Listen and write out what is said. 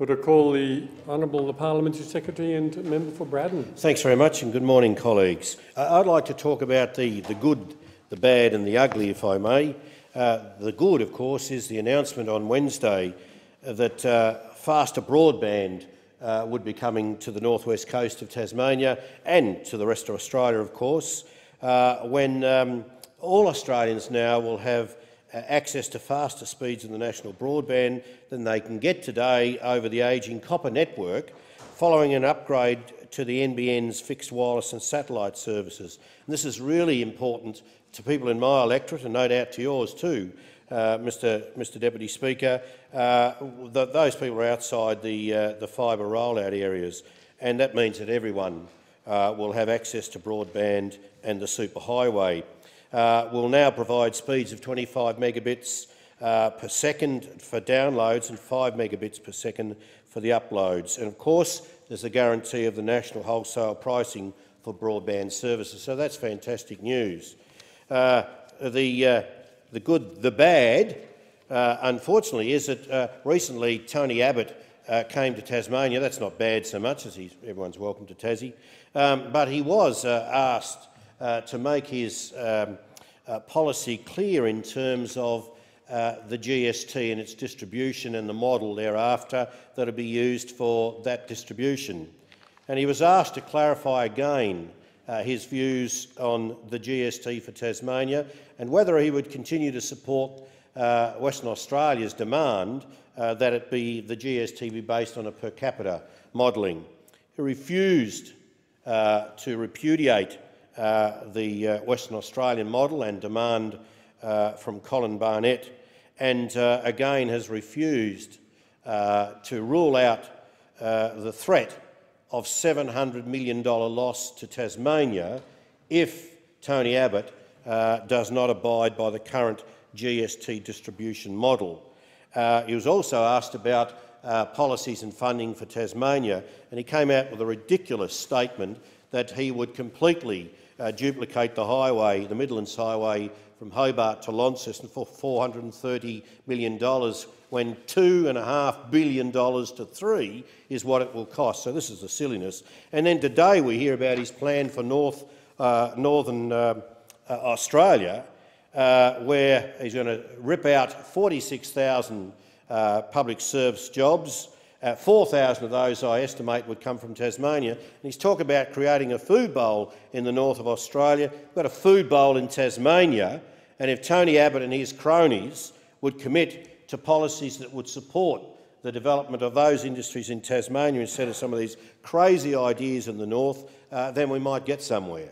Would I call the Honourable the Parliamentary Secretary and Member for Braddon. Thanks very much and good morning, colleagues. Uh, I'd like to talk about the, the good, the bad and the ugly, if I may. Uh, the good, of course, is the announcement on Wednesday that uh, faster broadband uh, would be coming to the northwest coast of Tasmania and to the rest of Australia, of course, uh, when um, all Australians now will have access to faster speeds in the national broadband than they can get today over the ageing copper network following an upgrade to the NBN's fixed wireless and satellite services. And this is really important to people in my electorate and no doubt to yours too, uh, Mr, Mr Deputy Speaker. Uh, those people are outside the, uh, the fibre rollout areas and that means that everyone uh, will have access to broadband and the superhighway uh, will now provide speeds of 25 megabits uh, per second for downloads and 5 megabits per second for the uploads. And of course, there's a guarantee of the national wholesale pricing for broadband services. So that's fantastic news. Uh, the, uh, the good, the bad, uh, unfortunately, is that uh, recently Tony Abbott uh, came to Tasmania. That's not bad so much as everyone's welcome to Tassie. Um, but he was uh, asked uh, to make his um, uh, policy clear in terms of uh, the GST and its distribution and the model thereafter that will be used for that distribution. And he was asked to clarify again uh, his views on the GST for Tasmania and whether he would continue to support uh, Western Australia's demand uh, that it be the GST be based on a per capita modelling. He refused to repudiate uh, the uh, Western Australian model and demand uh, from Colin Barnett, and again has refused to rule out the threat of $700 million loss to Tasmania if Tony Abbott uh, does not abide by the current GST distribution model. Uh, he was also asked about uh, policies and funding for Tasmania, and he came out with a ridiculous statement that he would completely uh, duplicate the highway, the Midlands Highway from Hobart to Launceston for $430 million when $2.5 billion to three is what it will cost. So this is the silliness. And then today we hear about his plan for North, uh, Northern uh, uh Australia, uh, where he's going to rip out 46,000 uh, public service jobs, uh, 4,000 of those, I estimate, would come from Tasmania. And he's talking about creating a food bowl in the north of Australia. We've got a food bowl in Tasmania, and if Tony Abbott and his cronies would commit to policies that would support the development of those industries in Tasmania instead of some of these crazy ideas in the north, uh, then we might get somewhere.